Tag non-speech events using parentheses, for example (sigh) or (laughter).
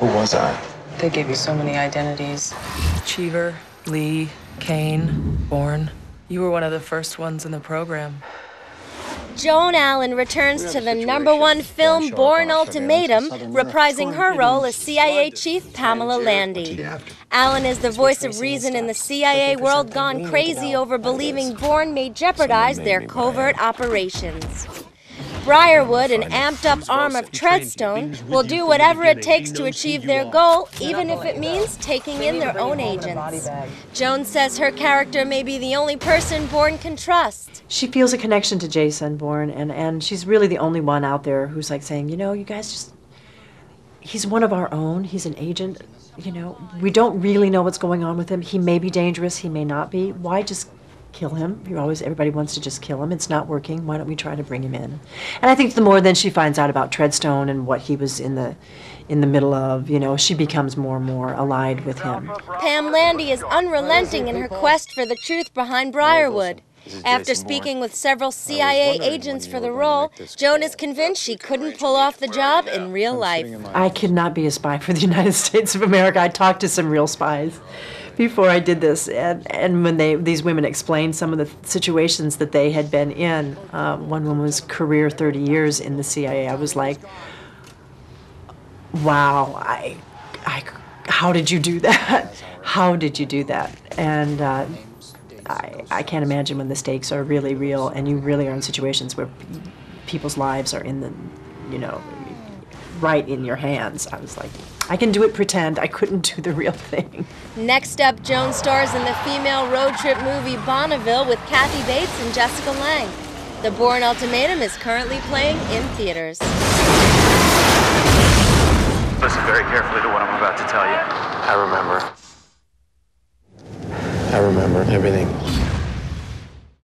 Who was I? They gave you so many identities. Cheever, Lee, Kane, Bourne. You were one of the first ones in the program. Joan Allen returns to the number one film Bourne Ultimatum, reprising her role as CIA Chief Pamela Landy. Allen is the voice of reason in the CIA world gone crazy over believing Bourne may jeopardize their covert operations. Briarwood, an amped up arm of Treadstone, will do whatever it takes to achieve their goal, even if it means taking in their own agents. Joan says her character may be the only person Bourne can trust. She feels a connection to Jason Bourne, and, and she's really the only one out there who's like saying, you know, you guys just. He's one of our own. He's an agent. You know, we don't really know what's going on with him. He may be dangerous. He may not be. Why just kill him. You're always everybody wants to just kill him. It's not working. Why don't we try to bring him in? And I think the more then she finds out about Treadstone and what he was in the in the middle of, you know, she becomes more and more allied with him. Pam Landy is unrelenting in her quest for the truth behind Briarwood. After speaking with several CIA agents for the role, Joan is convinced she couldn't pull off the job in real life. I could not be a spy for the (laughs) United States of America. I talked to some real spies before I did this, and, and when they these women explained some of the situations that they had been in, um, one woman's career 30 years in the CIA. I was like, wow, I, I, how did you do (laughs) that? How did you do that? And uh, I, I can't imagine when the stakes are really real and you really are in situations where people's lives are in the, you know, right in your hands. I was like, I can do it pretend. I couldn't do the real thing. Next up, Joan stars in the female road trip movie Bonneville with Kathy Bates and Jessica Lange. The Bourne Ultimatum is currently playing in theaters. Listen very carefully to what I'm about to tell you. I remember. I remember everything.